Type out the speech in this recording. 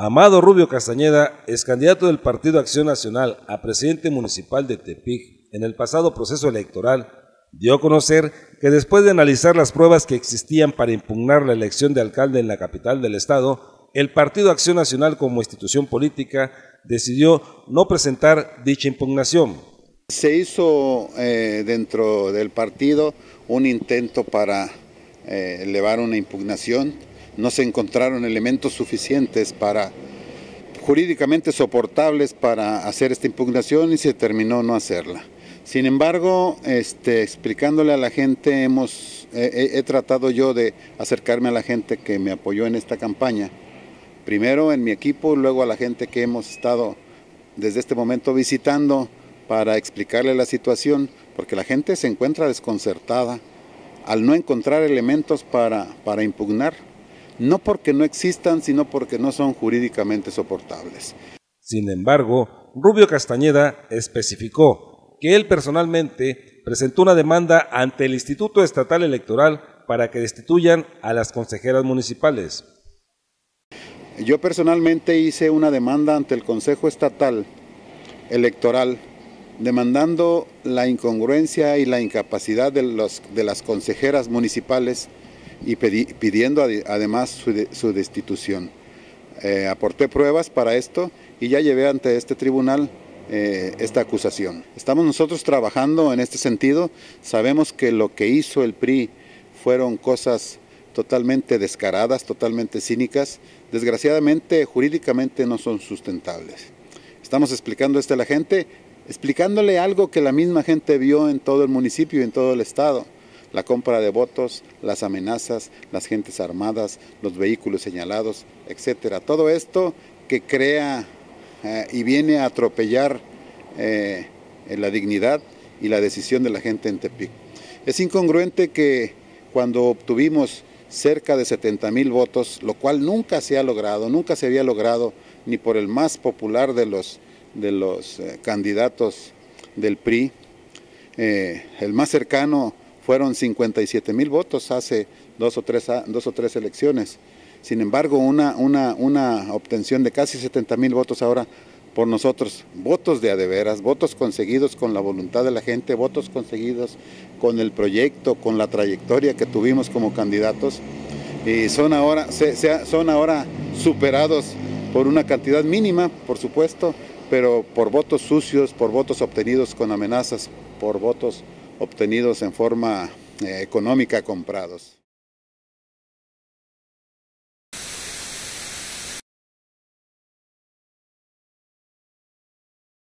Amado Rubio Castañeda, ex candidato del Partido Acción Nacional a presidente municipal de Tepic en el pasado proceso electoral, dio a conocer que después de analizar las pruebas que existían para impugnar la elección de alcalde en la capital del estado, el Partido Acción Nacional como institución política decidió no presentar dicha impugnación. Se hizo eh, dentro del partido un intento para eh, elevar una impugnación no se encontraron elementos suficientes para jurídicamente soportables para hacer esta impugnación y se terminó no hacerla. Sin embargo, este, explicándole a la gente, hemos, he, tratado yo de acercarme a la gente que me apoyó en esta campaña, primero en mi equipo, luego a la gente que hemos estado desde este momento visitando para explicarle la situación, porque la gente se encuentra desconcertada al no encontrar elementos para, para impugnar no porque no existan, sino porque no son jurídicamente soportables. Sin embargo, Rubio Castañeda especificó que él personalmente presentó una demanda ante el Instituto Estatal Electoral para que destituyan a las consejeras municipales. Yo personalmente hice una demanda ante el Consejo Estatal Electoral demandando la incongruencia y la incapacidad de, los, de las consejeras municipales y pidiendo además su, destitución. Eh, aporté pruebas para esto y ya llevé ante este tribunal eh, esta acusación. Estamos nosotros trabajando en este sentido, sabemos que lo que hizo el PRI fueron cosas totalmente descaradas, totalmente cínicas, desgraciadamente jurídicamente no son sustentables. Estamos explicando esto a la gente, explicándole algo que la misma gente vio en todo el municipio y en todo el estado la compra de votos, las amenazas, las gentes armadas, los vehículos señalados, etcétera. Todo esto que crea eh, y viene a atropellar eh, la dignidad y la decisión de la gente en Tepic. Es incongruente que cuando obtuvimos cerca de 70 mil votos, lo cual nunca se ha logrado, nunca se había logrado ni por el más popular de los, de los eh, candidatos del PRI, el más cercano fueron 57 mil votos hace dos o, tres, dos o tres elecciones. Sin embargo, una, una, una obtención de casi 70 mil votos ahora por nosotros, votos de adeveras, votos conseguidos con la voluntad de la gente, votos conseguidos con el proyecto, con la trayectoria que tuvimos como candidatos, y son ahora, son ahora superados por una cantidad mínima, por supuesto, pero por votos sucios, por votos obtenidos con amenazas, por votos obtenidos en forma eh, económica comprados.